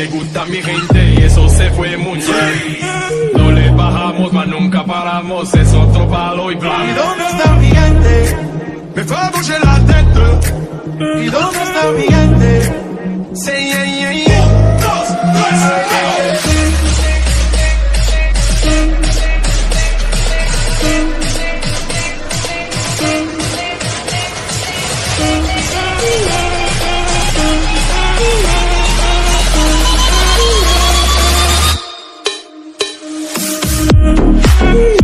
Le gusta a mi gente y eso se fue mundial. No le bajamos, mas nunca paramos, es otro palo y ¿Y plan. dónde está mi gente? Me fue a la tête. ¿Y dónde está mi gente? Say Ooh.